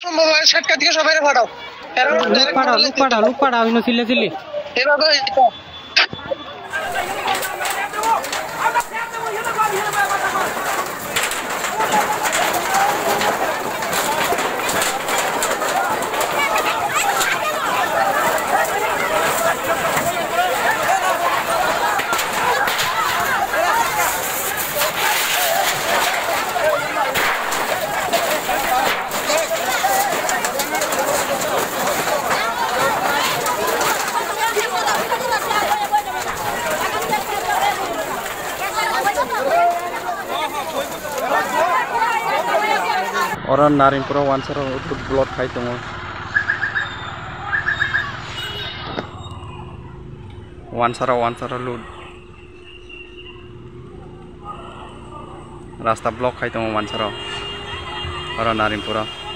সেটকা থেকে সবাই ফাটাও লুক পাঠাও। লুক পাঠাও লুক পাঠাও ইনো চিল্লে চিল্লি এভাবে Orang Narimpura wansara untuk blok kai tunggu. Wansara wansara lu. Rasta blok kai tunggu wansara. Orang Narimpura.